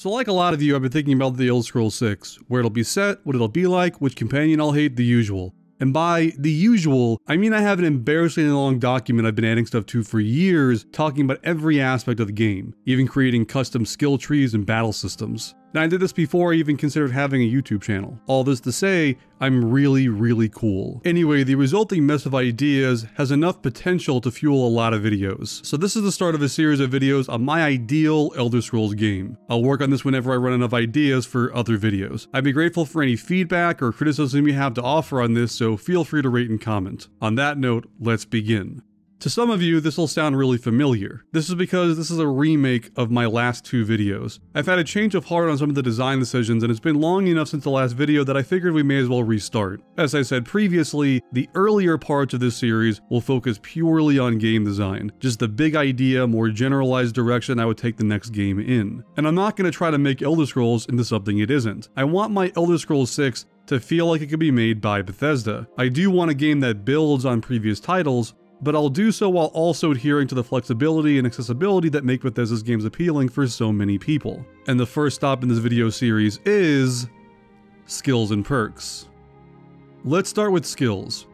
So like a lot of you, I've been thinking about the Elder Scrolls 6, where it'll be set, what it'll be like, which companion I'll hate, the usual. And by the usual, I mean I have an embarrassingly long document I've been adding stuff to for years, talking about every aspect of the game, even creating custom skill trees and battle systems. Now, I did this before I even considered having a YouTube channel. All this to say, I'm really, really cool. Anyway, the resulting mess of ideas has enough potential to fuel a lot of videos. So this is the start of a series of videos on my ideal Elder Scrolls game. I'll work on this whenever I run enough ideas for other videos. I'd be grateful for any feedback or criticism you have to offer on this, so feel free to rate and comment. On that note, let's begin. To some of you, this will sound really familiar. This is because this is a remake of my last two videos. I've had a change of heart on some of the design decisions and it's been long enough since the last video that I figured we may as well restart. As I said previously, the earlier parts of this series will focus purely on game design, just the big idea, more generalized direction I would take the next game in. And I'm not going to try to make Elder Scrolls into something it isn't. I want my Elder Scrolls 6 to feel like it could be made by Bethesda. I do want a game that builds on previous titles, but I'll do so while also adhering to the flexibility and accessibility that make Bethesda's games appealing for so many people. And the first stop in this video series is skills and perks. Let's start with skills.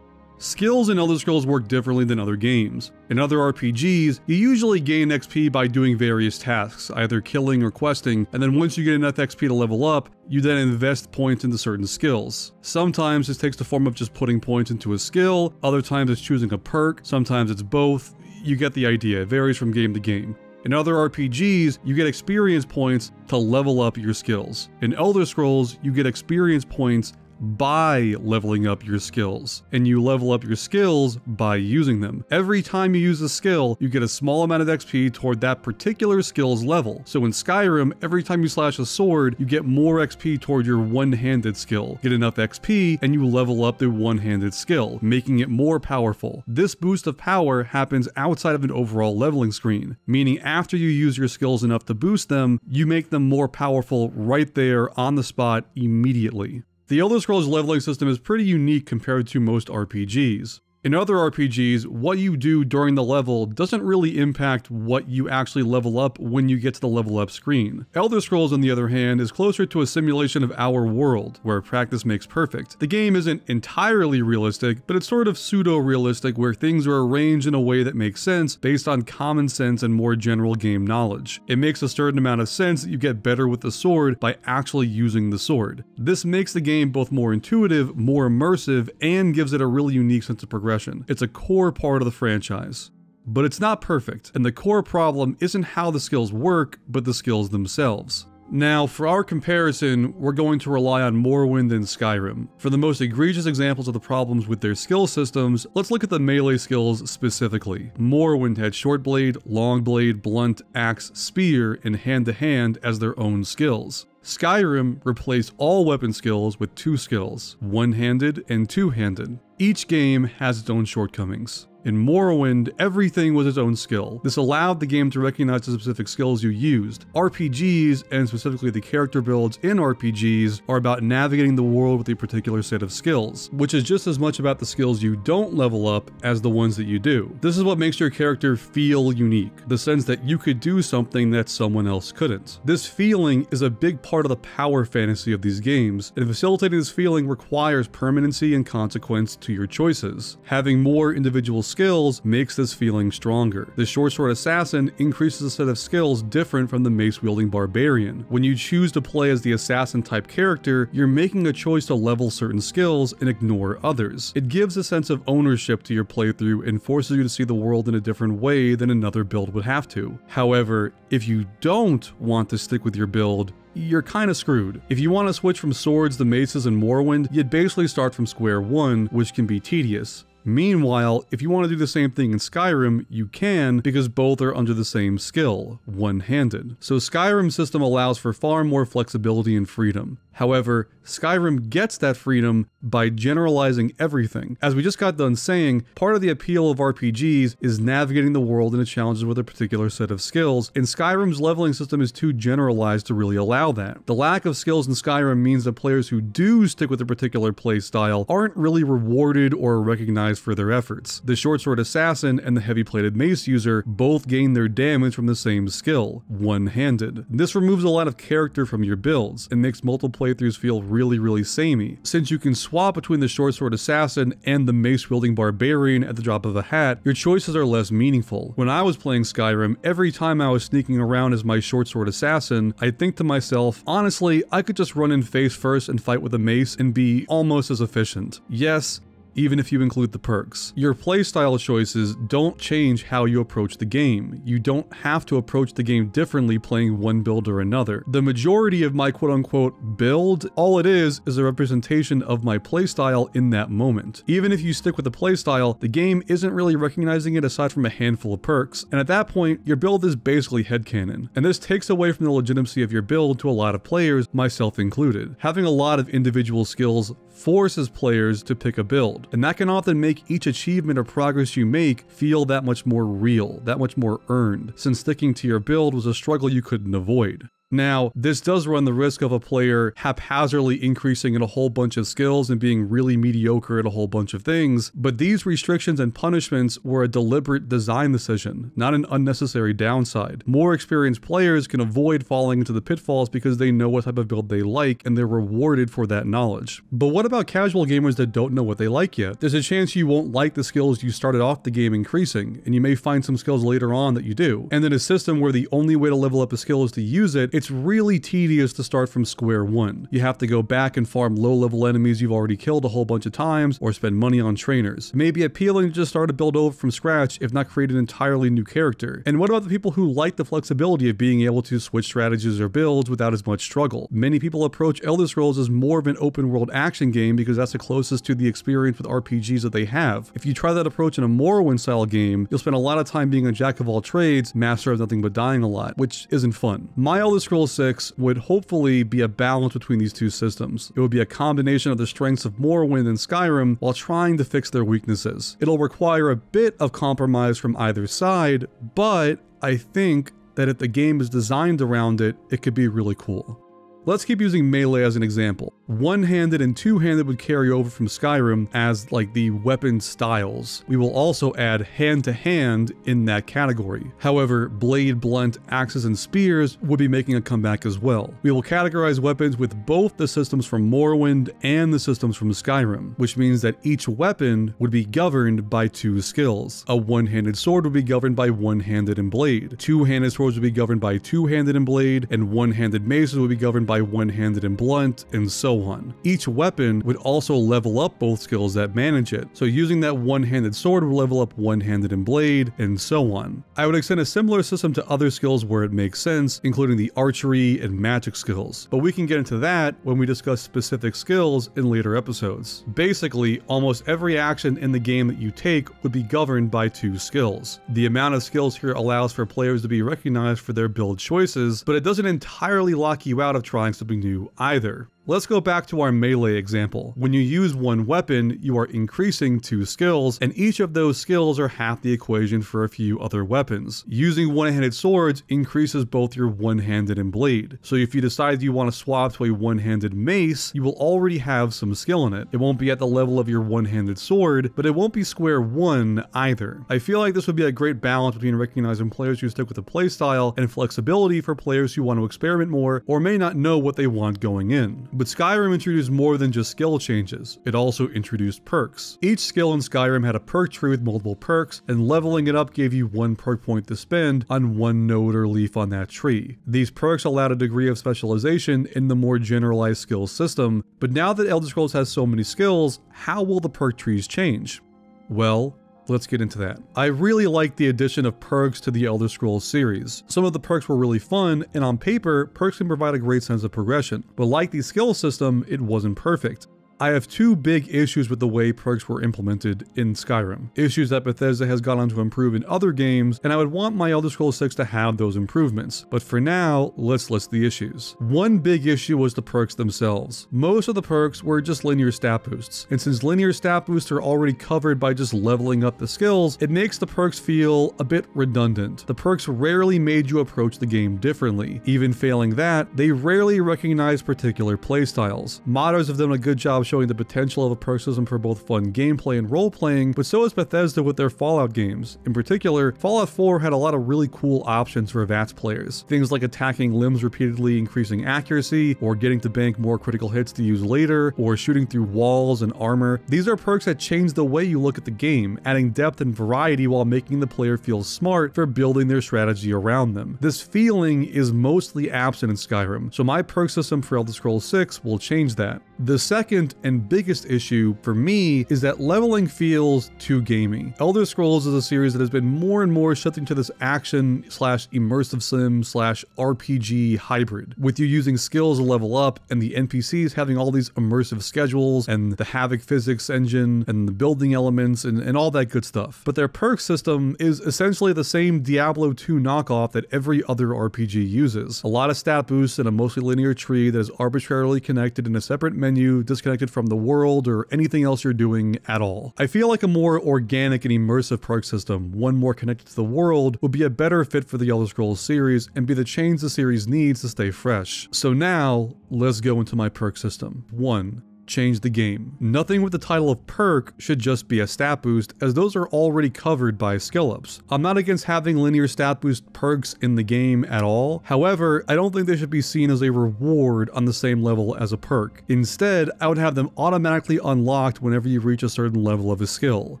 Skills in Elder Scrolls work differently than other games. In other RPGs, you usually gain XP by doing various tasks, either killing or questing, and then once you get enough XP to level up, you then invest points into certain skills. Sometimes this takes the form of just putting points into a skill, other times it's choosing a perk, sometimes it's both. You get the idea, it varies from game to game. In other RPGs, you get experience points to level up your skills. In Elder Scrolls, you get experience points by leveling up your skills, and you level up your skills by using them. Every time you use a skill, you get a small amount of XP toward that particular skill's level. So in Skyrim, every time you slash a sword, you get more XP toward your one-handed skill. Get enough XP, and you level up the one-handed skill, making it more powerful. This boost of power happens outside of an overall leveling screen, meaning after you use your skills enough to boost them, you make them more powerful right there on the spot immediately. The Elder Scrolls leveling system is pretty unique compared to most RPGs. In other RPGs, what you do during the level doesn't really impact what you actually level up when you get to the level up screen. Elder Scrolls, on the other hand, is closer to a simulation of our world, where practice makes perfect. The game isn't entirely realistic, but it's sort of pseudo-realistic where things are arranged in a way that makes sense based on common sense and more general game knowledge. It makes a certain amount of sense that you get better with the sword by actually using the sword. This makes the game both more intuitive, more immersive, and gives it a really unique sense of progression progression. It's a core part of the franchise. But it's not perfect, and the core problem isn't how the skills work, but the skills themselves. Now, for our comparison, we're going to rely on Morrowind and Skyrim. For the most egregious examples of the problems with their skill systems, let's look at the melee skills specifically. Morrowind had short blade, long blade, blunt, axe, spear, and hand-to-hand -hand as their own skills. Skyrim replaced all weapon skills with two skills, one-handed and two-handed. Each game has its own shortcomings. In Morrowind, everything was its own skill. This allowed the game to recognize the specific skills you used. RPGs, and specifically the character builds in RPGs, are about navigating the world with a particular set of skills, which is just as much about the skills you don't level up as the ones that you do. This is what makes your character feel unique, the sense that you could do something that someone else couldn't. This feeling is a big part of the power fantasy of these games, and facilitating this feeling requires permanency and consequence to your choices. Having more individual skills makes this feeling stronger. The short sword assassin increases a set of skills different from the mace wielding barbarian. When you choose to play as the assassin type character, you're making a choice to level certain skills and ignore others. It gives a sense of ownership to your playthrough and forces you to see the world in a different way than another build would have to. However, if you don't want to stick with your build, you're kinda screwed. If you want to switch from swords to maces and Morrowind, you'd basically start from square one, which can be tedious. Meanwhile, if you want to do the same thing in Skyrim, you can because both are under the same skill, one-handed. So Skyrim's system allows for far more flexibility and freedom. However, Skyrim gets that freedom by generalizing everything. As we just got done saying, part of the appeal of RPGs is navigating the world and its challenges with a particular set of skills, and Skyrim's leveling system is too generalized to really allow that. The lack of skills in Skyrim means that players who do stick with a particular playstyle aren't really rewarded or recognized for their efforts. The short sword assassin and the heavy plated mace user both gain their damage from the same skill, one handed. This removes a lot of character from your builds and makes multiple playthroughs feel really, really samey. Since you can swap between the short sword assassin and the mace wielding barbarian at the drop of a hat, your choices are less meaningful. When I was playing Skyrim, every time I was sneaking around as my short sword assassin, I'd think to myself, honestly, I could just run in face first and fight with a mace and be almost as efficient. Yes, even if you include the perks. Your playstyle choices don't change how you approach the game. You don't have to approach the game differently playing one build or another. The majority of my quote unquote build, all it is is a representation of my playstyle in that moment. Even if you stick with the playstyle, the game isn't really recognizing it aside from a handful of perks, and at that point, your build is basically headcanon. And this takes away from the legitimacy of your build to a lot of players, myself included. Having a lot of individual skills forces players to pick a build, and that can often make each achievement or progress you make feel that much more real, that much more earned, since sticking to your build was a struggle you couldn't avoid. Now, this does run the risk of a player haphazardly increasing in a whole bunch of skills and being really mediocre at a whole bunch of things, but these restrictions and punishments were a deliberate design decision, not an unnecessary downside. More experienced players can avoid falling into the pitfalls because they know what type of build they like and they're rewarded for that knowledge. But what about casual gamers that don't know what they like yet? There's a chance you won't like the skills you started off the game increasing, and you may find some skills later on that you do. And in a system where the only way to level up a skill is to use it, it's really tedious to start from square one. You have to go back and farm low level enemies you've already killed a whole bunch of times or spend money on trainers. It may be appealing to just start a build over from scratch if not create an entirely new character. And what about the people who like the flexibility of being able to switch strategies or builds without as much struggle? Many people approach Elder Scrolls as more of an open world action game because that's the closest to the experience with RPGs that they have. If you try that approach in a Morrowind style game, you'll spend a lot of time being a jack of all trades, master of nothing but dying a lot, which isn't fun. My Elder Scrolls 6 would hopefully be a balance between these two systems. It would be a combination of the strengths of Morrowind and Skyrim while trying to fix their weaknesses. It'll require a bit of compromise from either side, but I think that if the game is designed around it, it could be really cool. Let's keep using melee as an example. One-handed and two-handed would carry over from Skyrim as like the weapon styles. We will also add hand-to-hand -hand in that category. However, blade, blunt, axes, and spears would be making a comeback as well. We will categorize weapons with both the systems from Morrowind and the systems from Skyrim, which means that each weapon would be governed by two skills. A one-handed sword would be governed by one-handed and blade. Two-handed swords would be governed by two-handed and blade, and one-handed maces would be governed by by one-handed and blunt, and so on. Each weapon would also level up both skills that manage it, so using that one-handed sword would level up one-handed and blade, and so on. I would extend a similar system to other skills where it makes sense, including the archery and magic skills, but we can get into that when we discuss specific skills in later episodes. Basically, almost every action in the game that you take would be governed by two skills. The amount of skills here allows for players to be recognized for their build choices, but it doesn't entirely lock you out of trying trying something new either. Let's go back to our melee example. When you use one weapon, you are increasing two skills, and each of those skills are half the equation for a few other weapons. Using one-handed swords increases both your one-handed and blade. So if you decide you want to swap to a one-handed mace, you will already have some skill in it. It won't be at the level of your one-handed sword, but it won't be square one either. I feel like this would be a great balance between recognizing players who stick with the playstyle and flexibility for players who want to experiment more or may not know what they want going in. But Skyrim introduced more than just skill changes, it also introduced perks. Each skill in Skyrim had a perk tree with multiple perks, and leveling it up gave you one perk point to spend on one node or leaf on that tree. These perks allowed a degree of specialization in the more generalized skills system, but now that Elder Scrolls has so many skills, how will the perk trees change? Well, Let's get into that. I really liked the addition of perks to the Elder Scrolls series. Some of the perks were really fun, and on paper, perks can provide a great sense of progression, but like the skill system, it wasn't perfect. I have two big issues with the way perks were implemented in Skyrim. Issues that Bethesda has gone on to improve in other games, and I would want my Elder Scrolls 6 to have those improvements. But for now, let's list the issues. One big issue was the perks themselves. Most of the perks were just linear stat boosts, and since linear stat boosts are already covered by just leveling up the skills, it makes the perks feel a bit redundant. The perks rarely made you approach the game differently. Even failing that, they rarely recognize particular playstyles. Modders have done a good job showing the potential of a perk system for both fun gameplay and role playing, but so is Bethesda with their Fallout games. In particular, Fallout 4 had a lot of really cool options for advanced players. Things like attacking limbs repeatedly increasing accuracy, or getting to bank more critical hits to use later, or shooting through walls and armor. These are perks that change the way you look at the game, adding depth and variety while making the player feel smart for building their strategy around them. This feeling is mostly absent in Skyrim, so my perk system for Elder Scrolls 6 will change that. The second and biggest issue for me is that leveling feels too gamey. Elder Scrolls is a series that has been more and more shifting to this action slash immersive sim slash RPG hybrid, with you using skills to level up and the NPCs having all these immersive schedules and the Havok physics engine and the building elements and, and all that good stuff. But their perk system is essentially the same Diablo 2 knockoff that every other RPG uses. A lot of stat boosts and a mostly linear tree that is arbitrarily connected in a separate menu, disconnected from the world or anything else you're doing at all. I feel like a more organic and immersive perk system, one more connected to the world, would be a better fit for the Elder Scrolls series and be the change the series needs to stay fresh. So now, let's go into my perk system. 1 change the game. Nothing with the title of perk should just be a stat boost, as those are already covered by skill ups. I'm not against having linear stat boost perks in the game at all, however, I don't think they should be seen as a reward on the same level as a perk. Instead, I would have them automatically unlocked whenever you reach a certain level of a skill.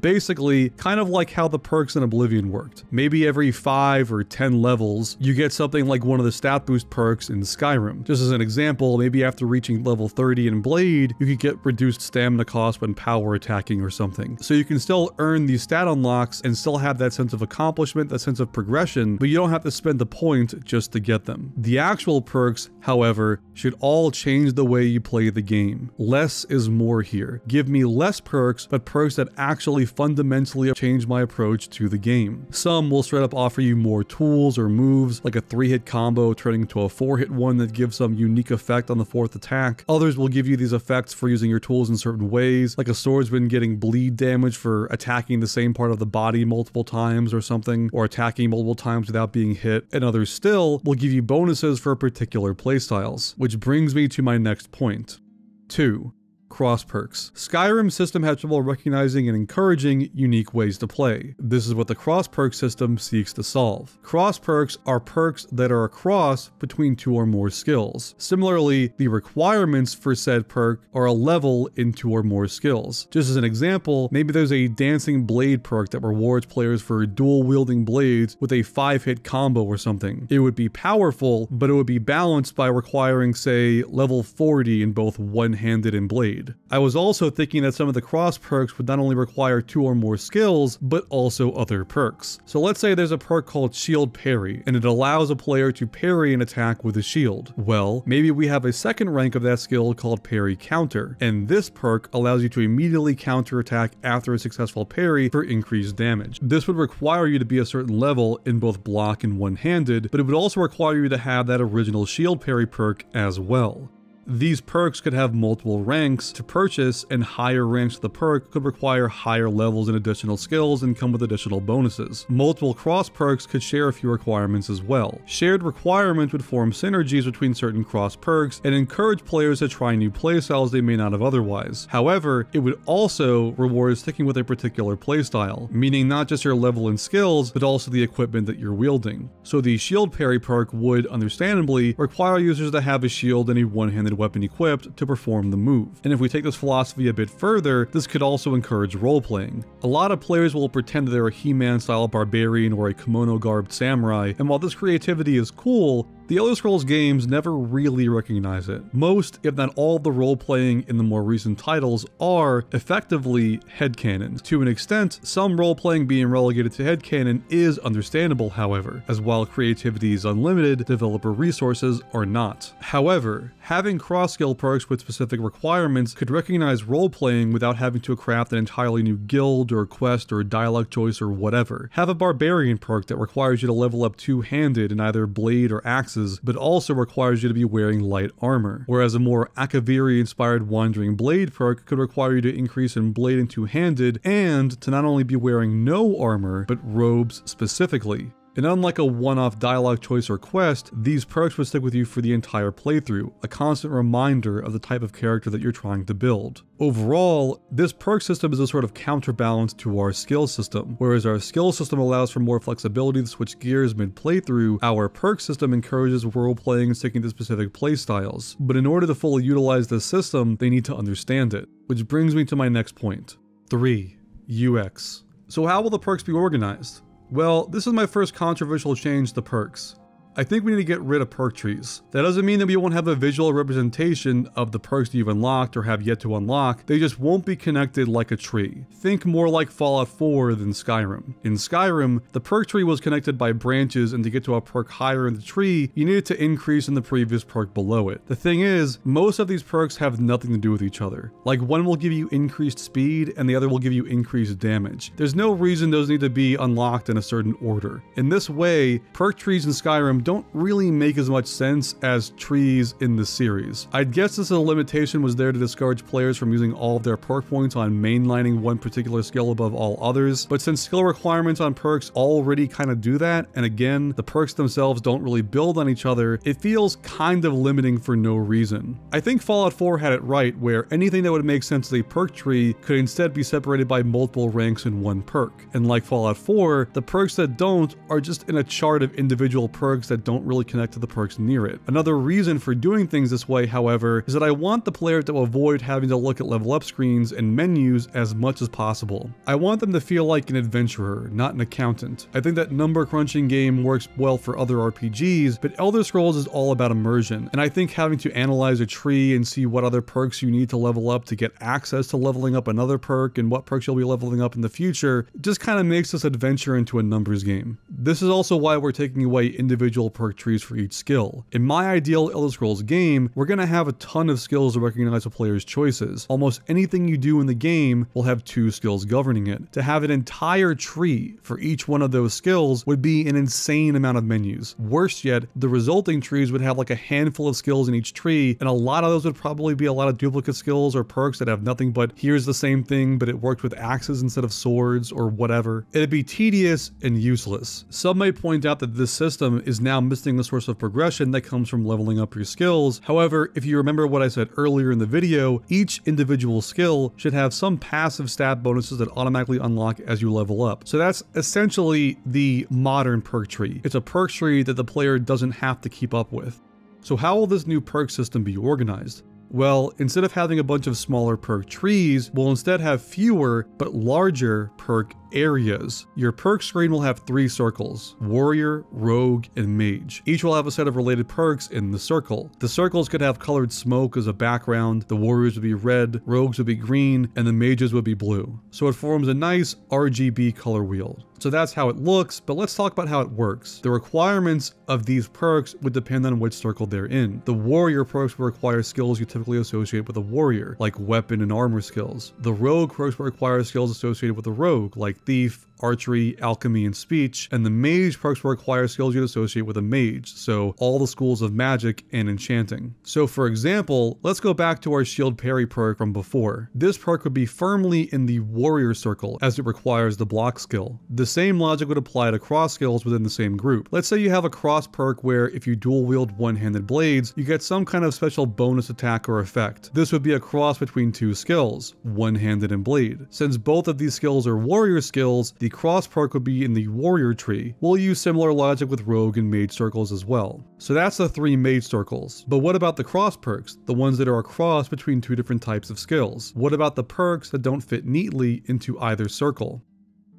Basically, kind of like how the perks in Oblivion worked. Maybe every 5 or 10 levels, you get something like one of the stat boost perks in Skyrim. Just as an example, maybe after reaching level 30 in Blade, you could get reduced stamina cost when power attacking or something. So you can still earn these stat unlocks and still have that sense of accomplishment, that sense of progression, but you don't have to spend the point just to get them. The actual perks, however, should all change the way you play the game. Less is more here. Give me less perks, but perks that actually fundamentally change my approach to the game. Some will straight up offer you more tools or moves, like a 3-hit combo turning into a 4-hit one that gives some unique effect on the fourth attack. Others will give you these effects for using your tools in certain ways, like a swordsman getting bleed damage for attacking the same part of the body multiple times or something, or attacking multiple times without being hit, and others still will give you bonuses for particular playstyles, which brings me to my next point. 2 cross perks. Skyrim's system had trouble recognizing and encouraging unique ways to play. This is what the cross perk system seeks to solve. Cross perks are perks that are a cross between two or more skills. Similarly, the requirements for said perk are a level in two or more skills. Just as an example, maybe there's a dancing blade perk that rewards players for dual wielding blades with a 5 hit combo or something. It would be powerful, but it would be balanced by requiring, say, level 40 in both one handed and blade. I was also thinking that some of the cross perks would not only require two or more skills, but also other perks. So let's say there's a perk called Shield Parry, and it allows a player to parry an attack with a shield. Well, maybe we have a second rank of that skill called Parry Counter, and this perk allows you to immediately counter attack after a successful parry for increased damage. This would require you to be a certain level in both block and one-handed, but it would also require you to have that original Shield Parry perk as well. These perks could have multiple ranks to purchase, and higher ranks of the perk could require higher levels and additional skills and come with additional bonuses. Multiple cross perks could share a few requirements as well. Shared requirements would form synergies between certain cross perks and encourage players to try new playstyles they may not have otherwise. However, it would also reward sticking with a particular playstyle, meaning not just your level and skills, but also the equipment that you're wielding. So the shield parry perk would, understandably, require users to have a shield and a one-handed weapon equipped to perform the move. And if we take this philosophy a bit further, this could also encourage role-playing. A lot of players will pretend they're a He-Man style barbarian or a kimono garbed samurai, and while this creativity is cool, The Elder Scrolls games never really recognize it. Most, if not all, the role playing in the more recent titles are effectively headcanons. To an extent, some role playing being relegated to headcanon is understandable, however, as while creativity is unlimited, developer resources are not. However, having cross skill perks with specific requirements could recognize role playing without having to craft an entirely new guild or quest or dialogue choice or whatever. Have a barbarian perk that requires you to level up two handed in either blade or axe but also requires you to be wearing light armor. Whereas a more Akaviri inspired Wandering Blade perk could require you to increase in blade and two handed and to not only be wearing no armor, but robes specifically. And unlike a one-off dialogue choice or quest, these perks would stick with you for the entire playthrough, a constant reminder of the type of character that you're trying to build. Overall, this perk system is a sort of counterbalance to our skill system. Whereas our skill system allows for more flexibility to switch gears mid-playthrough, our perk system encourages role-playing and sticking to specific playstyles. But in order to fully utilize this system, they need to understand it. Which brings me to my next point. 3. UX. So how will the perks be organized? Well, this is my first controversial change to perks. I think we need to get rid of perk trees. That doesn't mean that we won't have a visual representation of the perks that you've unlocked or have yet to unlock, they just won't be connected like a tree. Think more like Fallout 4 than Skyrim. In Skyrim, the perk tree was connected by branches and to get to a perk higher in the tree, you needed to increase in the previous perk below it. The thing is, most of these perks have nothing to do with each other. Like one will give you increased speed and the other will give you increased damage. There's no reason those need to be unlocked in a certain order. In this way, perk trees in Skyrim don't really make as much sense as trees in the series. I'd guess this limitation was there to discourage players from using all of their perk points on mainlining one particular skill above all others, but since skill requirements on perks already kind of do that, and again, the perks themselves don't really build on each other, it feels kind of limiting for no reason. I think Fallout 4 had it right where anything that would make sense as a perk tree could instead be separated by multiple ranks in one perk. And like Fallout 4, the perks that don't are just in a chart of individual perks that that don't really connect to the perks near it. Another reason for doing things this way, however, is that I want the player to avoid having to look at level up screens and menus as much as possible. I want them to feel like an adventurer, not an accountant. I think that number crunching game works well for other RPGs, but Elder Scrolls is all about immersion, and I think having to analyze a tree and see what other perks you need to level up to get access to leveling up another perk and what perks you'll be leveling up in the future just kind of makes this adventure into a numbers game. This is also why we're taking away individual individual perk trees for each skill. In my ideal Elder Scrolls game, we're going to have a ton of skills to recognize a player's choices. Almost anything you do in the game will have two skills governing it. To have an entire tree for each one of those skills would be an insane amount of menus. Worse yet, the resulting trees would have like a handful of skills in each tree, and a lot of those would probably be a lot of duplicate skills or perks that have nothing but here's the same thing, but it worked with axes instead of swords or whatever. It'd be tedious and useless. Some may point out that this system is now now missing the source of progression that comes from leveling up your skills. However, if you remember what I said earlier in the video, each individual skill should have some passive stat bonuses that automatically unlock as you level up. So that's essentially the modern perk tree. It's a perk tree that the player doesn't have to keep up with. So how will this new perk system be organized? Well, instead of having a bunch of smaller perk trees, we'll instead have fewer but larger perk areas. Your perk screen will have three circles, Warrior, Rogue, and Mage. Each will have a set of related perks in the circle. The circles could have colored smoke as a background, the Warriors would be red, Rogues would be green, and the Mages would be blue. So it forms a nice RGB color wheel. So that's how it looks, but let's talk about how it works. The requirements of these perks would depend on which circle they're in. The warrior perks will require skills you typically associate with a warrior, like weapon and armor skills. The rogue perks will require skills associated with a rogue, like thief, archery, alchemy, and speech, and the mage perks will require skills you'd associate with a mage, so all the schools of magic and enchanting. So for example, let's go back to our shield parry perk from before. This perk would be firmly in the warrior circle, as it requires the block skill. The same logic would apply to cross skills within the same group. Let's say you have a cross perk where if you dual wield one-handed blades, you get some kind of special bonus attack or effect. This would be a cross between two skills, one-handed and blade. Since both of these skills are warrior skills, the cross perk would be in the warrior tree. We'll use similar logic with rogue and mage circles as well. So that's the three mage circles. But what about the cross perks, the ones that are a cross between two different types of skills? What about the perks that don't fit neatly into either circle?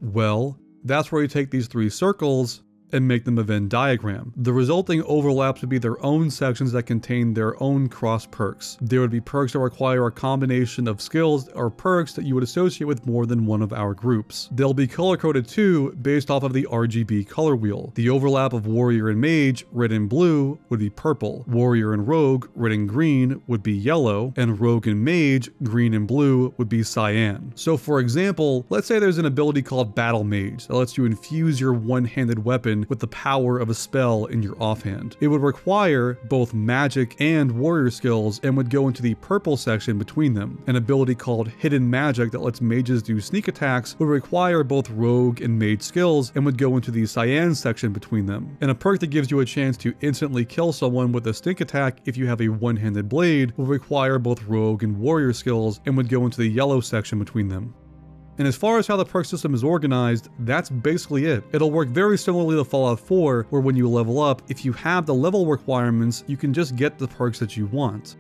Well, that's where you take these three circles and make them a Venn diagram. The resulting overlaps would be their own sections that contain their own cross perks. There would be perks that require a combination of skills or perks that you would associate with more than one of our groups. They'll be color coded too based off of the RGB color wheel. The overlap of warrior and mage, red and blue, would be purple. Warrior and rogue, red and green, would be yellow. And rogue and mage, green and blue, would be cyan. So for example, let's say there's an ability called Battle Mage that lets you infuse your one-handed weapon with the power of a spell in your offhand. It would require both magic and warrior skills and would go into the purple section between them. An ability called Hidden Magic that lets mages do sneak attacks would require both rogue and mage skills and would go into the cyan section between them. And a perk that gives you a chance to instantly kill someone with a sneak attack if you have a one-handed blade would require both rogue and warrior skills and would go into the yellow section between them. And as far as how the perk system is organized, that's basically it. It'll work very similarly to Fallout 4, where when you level up, if you have the level requirements, you can just get the perks that you want.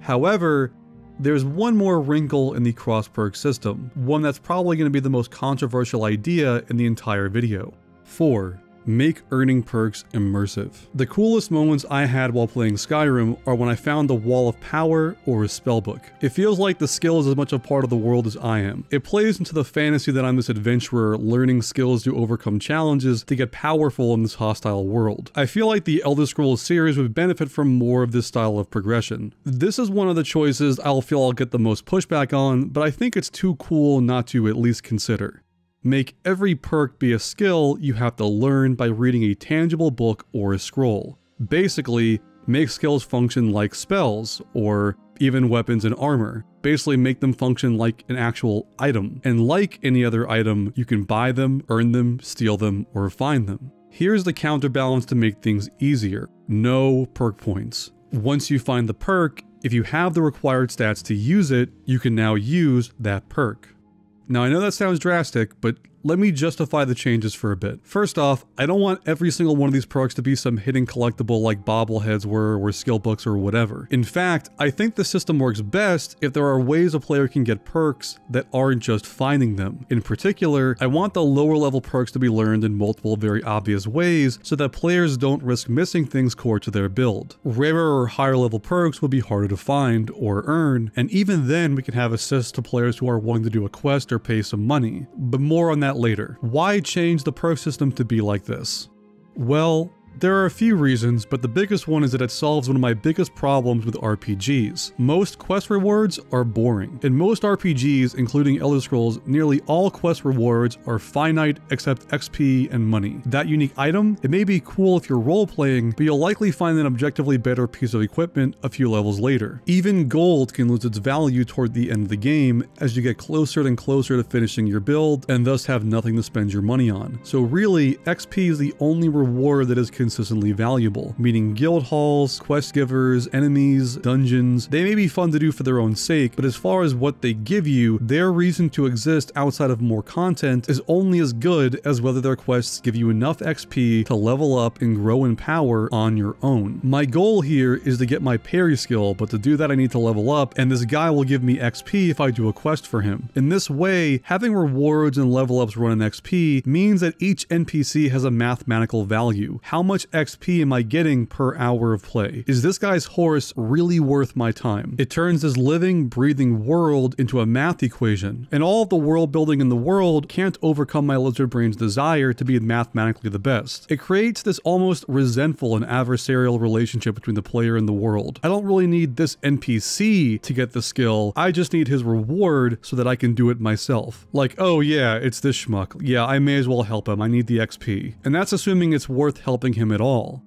However, there's one more wrinkle in the cross perk system, one that's probably going to be the most controversial idea in the entire video. 4 make earning perks immersive. The coolest moments I had while playing Skyrim are when I found the Word of Power or a spellbook. It feels like the skill is as much a part of the world as I am. It plays into the fantasy that I'm this adventurer learning skills to overcome challenges to get powerful in this hostile world. I feel like the Elder Scrolls series would benefit from more of this style of progression. This is one of the choices I'll feel I'll get the most pushback on, but I think it's too cool not to at least consider. Make every perk be a skill you have to learn by reading a tangible book or a scroll. Basically, make skills function like spells, or even weapons and armor. Basically make them function like an actual item. And like any other item, you can buy them, earn them, steal them, or find them. Here's the counterbalance to make things easier. No perk points. Once you find the perk, if you have the required stats to use it, you can now use that perk. Now I know that sounds drastic, but let me justify the changes for a bit. First off, I don't want every single one of these perks to be some hidden collectible like bobbleheads were or skill books or whatever. In fact, I think the system works best if there are ways a player can get perks that aren't just finding them. In particular, I want the lower level perks to be learned in multiple very obvious ways so that players don't risk missing things core to their build. Rarer or higher level perks would be harder to find or earn, and even then we can have assists to players who are willing to do a quest or pay some money. But more on that later. Why change the pro system to be like this? Well, there are a few reasons, but the biggest one is that it solves one of my biggest problems with RPGs. Most quest rewards are boring. In most RPGs, including Elder Scrolls, nearly all quest rewards are finite except XP and money. That unique item, it may be cool if you're role-playing, but you'll likely find an objectively better piece of equipment a few levels later. Even gold can lose its value toward the end of the game as you get closer and closer to finishing your build and thus have nothing to spend your money on. So really, XP is the only reward that is consistently valuable, meaning guild halls, quest givers, enemies, dungeons, they may be fun to do for their own sake, but as far as what they give you, their reason to exist outside of more content is only as good as whether their quests give you enough XP to level up and grow in power on your own. My goal here is to get my parry skill, but to do that I need to level up, and this guy will give me XP if I do a quest for him. In this way, having rewards and level ups run in XP means that each NPC has a mathematical value. How much much XP am I getting per hour of play? Is this guy's horse really worth my time? It turns this living, breathing world into a math equation, and all the world building in the world can't overcome my lizard brain's desire to be mathematically the best. It creates this almost resentful and adversarial relationship between the player and the world. I don't really need this NPC to get the skill, I just need his reward so that I can do it myself. Like, oh yeah, it's this schmuck. Yeah, I may as well help him, I need the XP. And that's assuming it's worth helping him at all.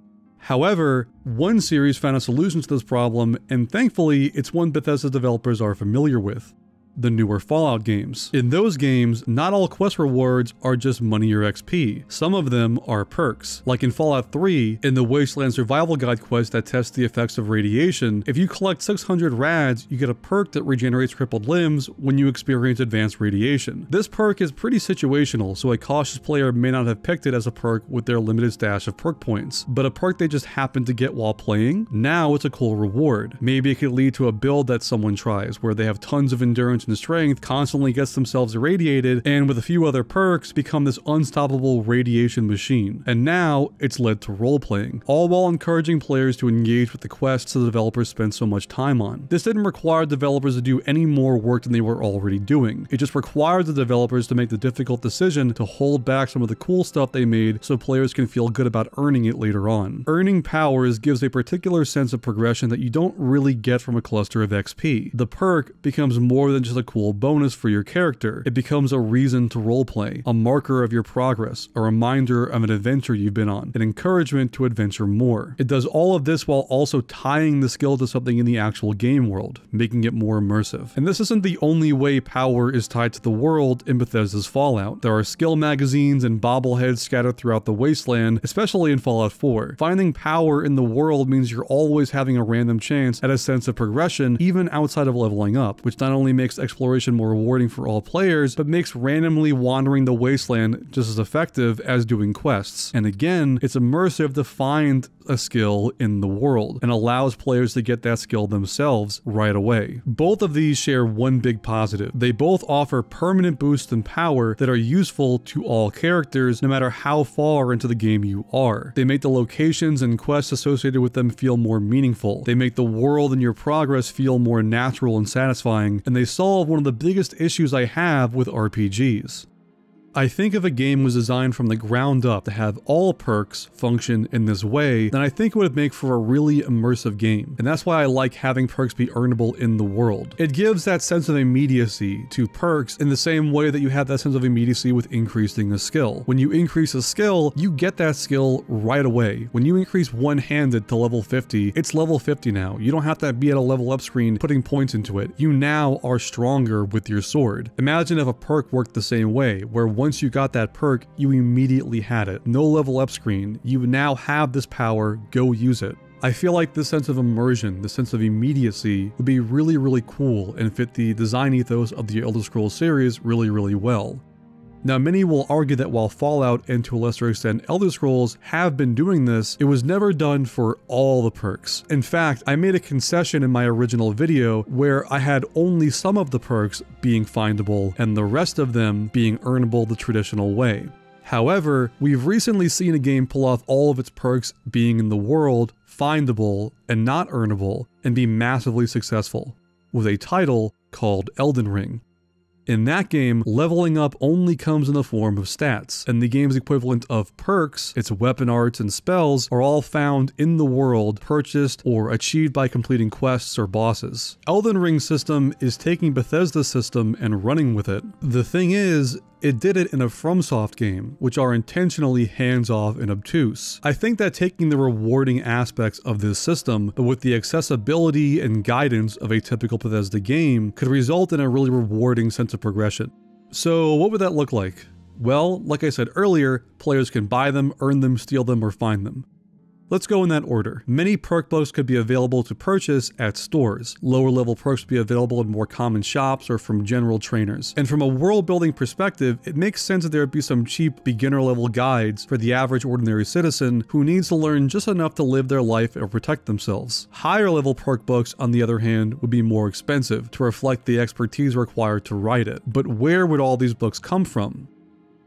However, one series found a solution to this problem, and thankfully, it's one Bethesda developers are familiar with the newer Fallout games. In those games, not all quest rewards are just money or XP. Some of them are perks. Like in Fallout 3, in the Wasteland Survival Guide quest that tests the effects of radiation, if you collect 600 rads, you get a perk that regenerates crippled limbs when you experience advanced radiation. This perk is pretty situational, so a cautious player may not have picked it as a perk with their limited stash of perk points, but a perk they just happened to get while playing, now it's a cool reward. Maybe it could lead to a build that someone tries, where they have tons of endurance and strength, constantly gets themselves irradiated, and with a few other perks, become this unstoppable radiation machine. And now it's led to role playing, all while encouraging players to engage with the quests the developers spent so much time on. This didn't require developers to do any more work than they were already doing. It just required the developers to make the difficult decision to hold back some of the cool stuff they made so players can feel good about earning it later on. Earning powers gives a particular sense of progression that you don't really get from a cluster of XP. The perk becomes more than just a cool bonus for your character. It becomes a reason to roleplay, a marker of your progress, a reminder of an adventure you've been on, an encouragement to adventure more. It does all of this while also tying the skill to something in the actual game world, making it more immersive. And this isn't the only way power is tied to the world in Bethesda's Fallout. There are skill magazines and bobbleheads scattered throughout the wasteland, especially in Fallout 4. Finding power in the world means you're always having a random chance at a sense of progression, even outside of leveling up, which not only makes exploration more rewarding for all players, but makes randomly wandering the wasteland just as effective as doing quests. And again, it's immersive to find a skill in the world and allows players to get that skill themselves right away. Both of these share one big positive. They both offer permanent boosts in power that are useful to all characters no matter how far into the game you are. They make the locations and quests associated with them feel more meaningful. They make the world and your progress feel more natural and satisfying, and they solve one of the biggest issues I have with RPGs. I think if a game was designed from the ground up to have all perks function in this way, then I think it would make for a really immersive game. And that's why I like having perks be earnable in the world. It gives that sense of immediacy to perks in the same way that you have that sense of immediacy with increasing a skill. When you increase a skill, you get that skill right away. When you increase one-handed to level 50, it's level 50 now. You don't have to be at a level up screen putting points into it. You now are stronger with your sword. Imagine if a perk worked the same way, where once you got that perk, you immediately had it. No level up screen. You now have this power, go use it. I feel like this sense of immersion, this sense of immediacy, would be really, really cool and fit the design ethos of the Elder Scrolls series really, really well. Now, many will argue that while Fallout and to a lesser extent Elder Scrolls have been doing this, it was never done for all the perks. In fact, I made a concession in my original video where I had only some of the perks being findable and the rest of them being earnable the traditional way. However, we've recently seen a game pull off all of its perks being in the world, findable, and not earnable, and be massively successful, with a title called Elden Ring. In that game, leveling up only comes in the form of stats, and the game's equivalent of perks, its weapon arts and spells, are all found in the world, purchased or achieved by completing quests or bosses. Elden Ring's system is taking Bethesda's system and running with it. The thing is, it did it in a FromSoft game, which are intentionally hands-off and obtuse. I think that taking the rewarding aspects of this system, but with the accessibility and guidance of a typical Bethesda game, could result in a really rewarding sense of progression. So what would that look like? Well, like I said earlier, players can buy them, earn them, steal them, or find them. Let's go in that order. Many perk books could be available to purchase at stores. Lower level perks would be available in more common shops or from general trainers. And from a world building perspective, it makes sense that there would be some cheap beginner level guides for the average ordinary citizen who needs to learn just enough to live their life or protect themselves. Higher level perk books, on the other hand, would be more expensive to reflect the expertise required to write it. But where would all these books come from?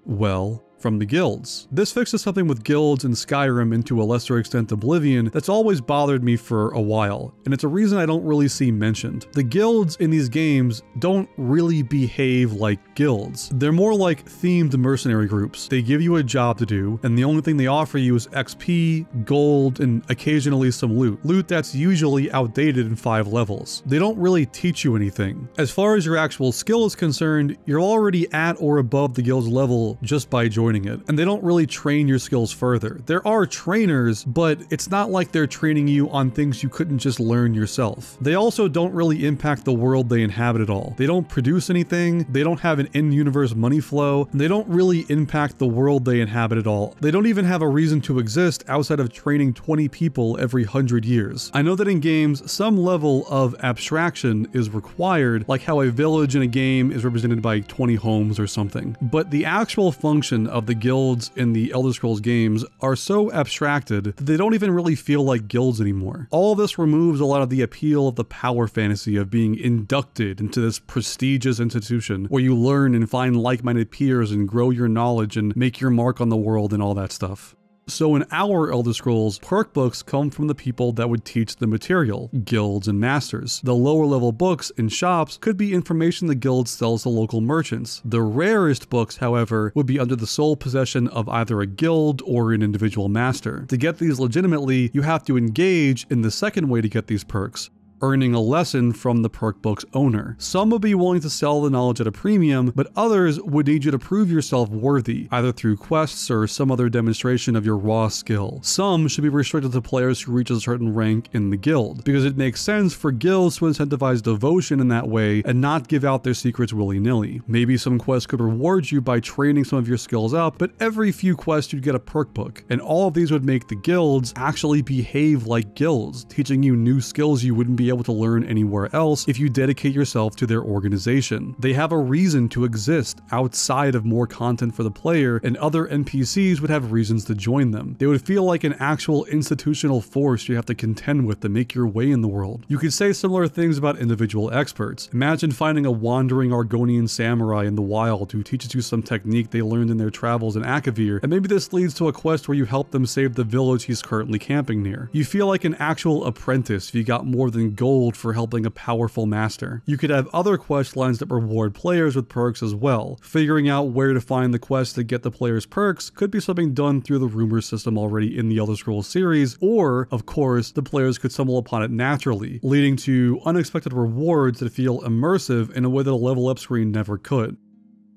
Well, from the guilds. This fixes something with guilds in Skyrim and to a lesser extent Oblivion that's always bothered me for a while, and it's a reason I don't really see mentioned. The guilds in these games don't really behave like guilds. They're more like themed mercenary groups. They give you a job to do, and the only thing they offer you is XP, gold, and occasionally some loot. Loot that's usually outdated in 5 levels. They don't really teach you anything. As far as your actual skill is concerned, you're already at or above the guild's level just by joining joining it, and they don't really train your skills further. There are trainers, but it's not like they're training you on things you couldn't just learn yourself. They also don't really impact the world they inhabit at all. They don't produce anything, they don't have an in-universe money flow, and they don't really impact the world they inhabit at all. They don't even have a reason to exist outside of training 20 people every 100 years. I know that in games, some level of abstraction is required, like how a village in a game is represented by 20 homes or something, but the actual function of of the guilds in the Elder Scrolls games are so abstracted that they don't even really feel like guilds anymore. All this removes a lot of the appeal of the power fantasy of being inducted into this prestigious institution where you learn and find like-minded peers and grow your knowledge and make your mark on the world and all that stuff. So in our Elder Scrolls, perk books come from the people that would teach the material, guilds and masters. The lower level books in shops could be information the guild sells to local merchants. The rarest books, however, would be under the sole possession of either a guild or an individual master. To get these legitimately, you have to engage in the second way to get these perks, earning a lesson from the perk book's owner. Some would be willing to sell the knowledge at a premium, but others would need you to prove yourself worthy, either through quests or some other demonstration of your raw skill. Some should be restricted to players who reach a certain rank in the guild, because it makes sense for guilds to incentivize devotion in that way and not give out their secrets willy-nilly. Maybe some quests could reward you by training some of your skills up, but every few quests you'd get a perk book, and all of these would make the guilds actually behave like guilds, teaching you new skills you wouldn't be able to learn anywhere else if you dedicate yourself to their organization. They have a reason to exist outside of more content for the player, and other NPCs would have reasons to join them. They would feel like an actual institutional force you have to contend with to make your way in the world. You could say similar things about individual experts. Imagine finding a wandering Argonian samurai in the wild who teaches you some technique they learned in their travels in Akavir, and maybe this leads to a quest where you help them save the village he's currently camping near. You feel like an actual apprentice if you got more than gold for helping a powerful master. You could have other quest lines that reward players with perks as well. Figuring out where to find the quest to get the player's perks could be something done through the rumor system already in the Elder Scrolls series, or, of course, the players could stumble upon it naturally, leading to unexpected rewards that feel immersive in a way that a level up screen never could.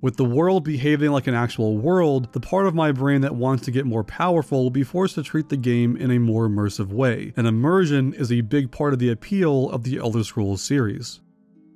With the world behaving like an actual world, the part of my brain that wants to get more powerful will be forced to treat the game in a more immersive way, and immersion is a big part of the appeal of the Elder Scrolls series.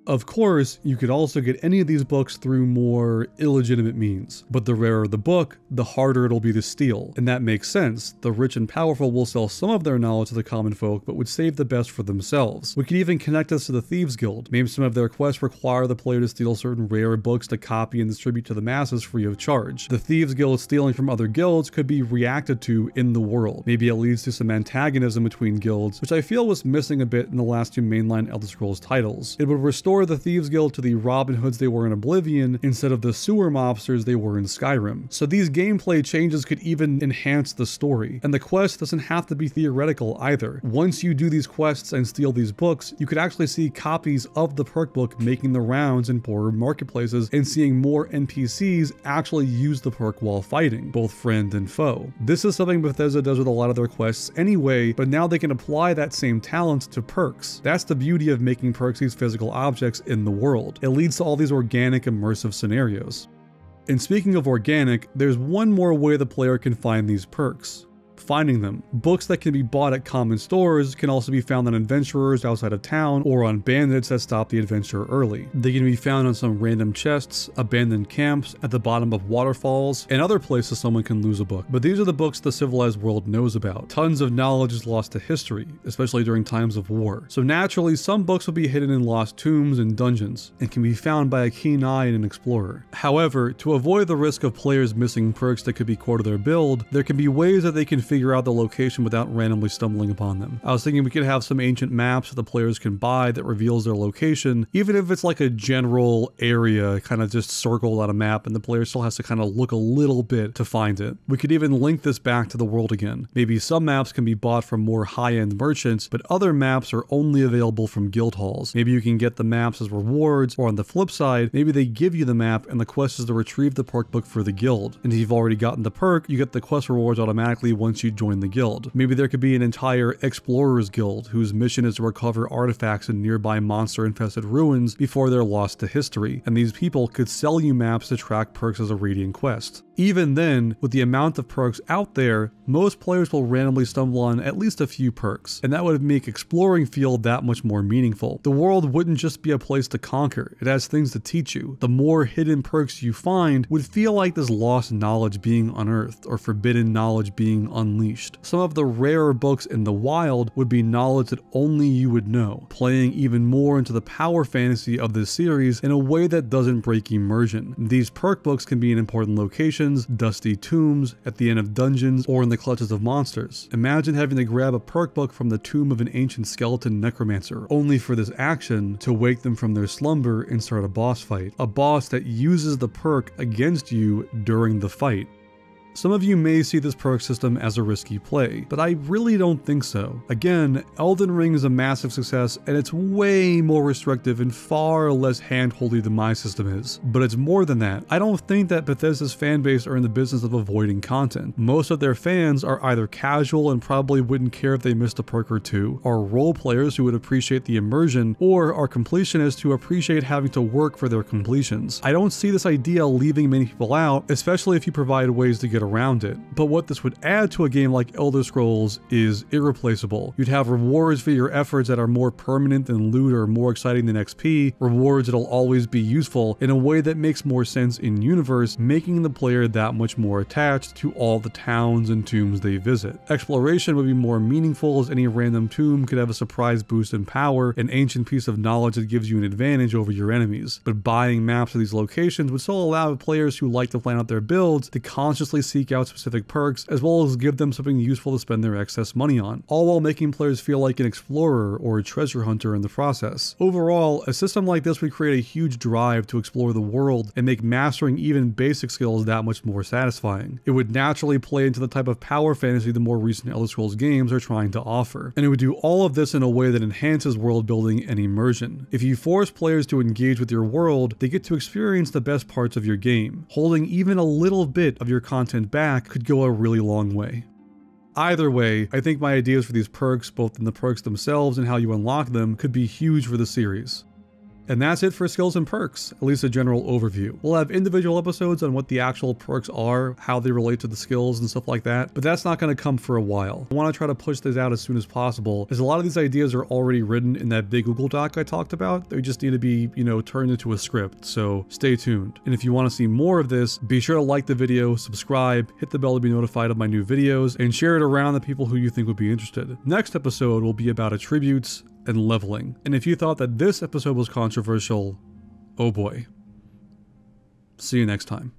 Of course, you could also get any of these books through more illegitimate means, but the rarer the book, the harder it'll be to steal. And that makes sense. The rich and powerful will sell some of their knowledge to the common folk, but would save the best for themselves. We could even connect us to the Thieves Guild. Maybe some of their quests require the player to steal certain rare books to copy and distribute to the masses free of charge. The Thieves Guild stealing from other guilds could be reacted to in the world. Maybe it leads to some antagonism between guilds, which I feel was missing a bit in the last two mainline Elder Scrolls titles. It would restore restore the Thieves Guild to the Robin Hoods they were in Oblivion instead of the sewer mobsters they were in Skyrim. So these gameplay changes could even enhance the story, and the quest doesn't have to be theoretical either. Once you do these quests and steal these books, you could actually see copies of the perk book making the rounds in poorer marketplaces and seeing more NPCs actually use the perk while fighting, both friend and foe. This is something Bethesda does with a lot of their quests anyway, but now they can apply that same talent to perks. That's the beauty of making perks these physical objects objects in the world. It leads to all these organic immersive scenarios. And speaking of organic, there's one more way the player can find these perks finding them. Books that can be bought at common stores can also be found on adventurers outside of town or on bandits that stop the adventure early. They can be found on some random chests, abandoned camps, at the bottom of waterfalls, and other places someone can lose a book. But these are the books the civilized world knows about. Tons of knowledge is lost to history, especially during times of war. So naturally, some books will be hidden in lost tombs and dungeons, and can be found by a keen eye and an explorer. However, to avoid the risk of players missing perks that could be core to their build, there can be ways that they can figure out the location without randomly stumbling upon them. I was thinking we could have some ancient maps that the players can buy that reveals their location, even if it's like a general area kind of just circled on a map and the player still has to kind of look a little bit to find it. We could even link this back to the world again. Maybe some maps can be bought from more high-end merchants, but other maps are only available from guild halls. Maybe you can get the maps as rewards, or on the flip side, maybe they give you the map and the quest is to retrieve the perk book for the guild. And if you've already gotten the perk, you get the quest rewards automatically once you join the guild. Maybe there could be an entire explorers guild whose mission is to recover artifacts in nearby monster infested ruins before they're lost to history, and these people could sell you maps to track perks as a radiant quest. Even then, with the amount of perks out there, most players will randomly stumble on at least a few perks, and that would make exploring feel that much more meaningful. The world wouldn't just be a place to conquer, it has things to teach you. The more hidden perks you find would feel like this lost knowledge being unearthed or forbidden knowledge being unleashed. Some of the rarer books in the wild would be knowledge that only you would know, playing even more into the power fantasy of this series in a way that doesn't break immersion. These perk books can be in important locations dusty tombs, at the end of dungeons, or in the clutches of monsters. Imagine having to grab a perk book from the tomb of an ancient skeleton necromancer, only for this action to wake them from their slumber and start a boss fight. A boss that uses the perk against you during the fight. Some of you may see this perk system as a risky play, but I really don't think so. Again, Elden Ring is a massive success and it's way more restrictive and far less handholdy than my system is. But it's more than that. I don't think that Bethesda's fanbase are in the business of avoiding content. Most of their fans are either casual and probably wouldn't care if they missed a perk or two, are role players who would appreciate the immersion, or are completionists who appreciate having to work for their completions. I don't see this idea leaving many people out, especially if you provide ways to get get around it. But what this would add to a game like Elder Scrolls is irreplaceable. You'd have rewards for your efforts that are more permanent than loot or more exciting than XP, rewards that'll always be useful in a way that makes more sense in universe, making the player that much more attached to all the towns and tombs they visit. Exploration would be more meaningful as any random tomb could have a surprise boost in power, an ancient piece of knowledge that gives you an advantage over your enemies. But buying maps of these locations would still allow players who like to plan out their builds to consciously seek out specific perks, as well as give them something useful to spend their excess money on, all while making players feel like an explorer or a treasure hunter in the process. Overall, a system like this would create a huge drive to explore the world and make mastering even basic skills that much more satisfying. It would naturally play into the type of power fantasy the more recent Elder Scrolls games are trying to offer, and it would do all of this in a way that enhances world building and immersion. If you force players to engage with your world, they get to experience the best parts of your game, holding even a little bit of your content back could go a really long way. Either way, I think my ideas for these perks, both in the perks themselves and how you unlock them, could be huge for the series. And that's it for skills and perks, at least a general overview. We'll have individual episodes on what the actual perks are, how they relate to the skills and stuff like that, but that's not going to come for a while. I want to try to push this out as soon as possible, as a lot of these ideas are already written in that big Google Doc I talked about. They just need to be, you know, turned into a script, so stay tuned. And if you want to see more of this, be sure to like the video, subscribe, hit the bell to be notified of my new videos, and share it around the people who you think would be interested. Next episode will be about attributes and leveling. And if you thought that this episode was controversial, oh boy. See you next time.